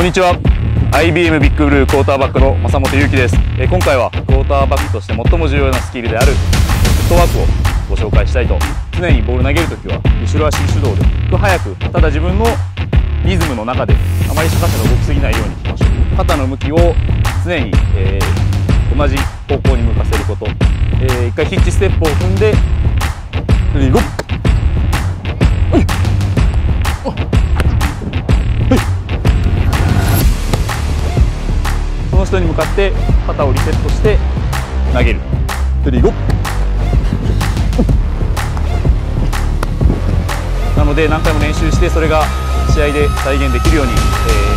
こんにちは。IBM ビッグブルークォーターバックの正本裕樹です。今回はクォーターバックとして最も重要なスキルであるフットワークをご紹介したいと常にボール投げるときは後ろ足主導でふ早くただ自分のリズムの中であまり下手が動きすぎないようにいきましょう肩の向きを常に、えー、同じ方向に向かせること、えー、一回ヒッチステップを踏んでゴッの人に向かって肩をリセットして投げる。ゴなので何回も練習してそれが試合で再現できるように、えー、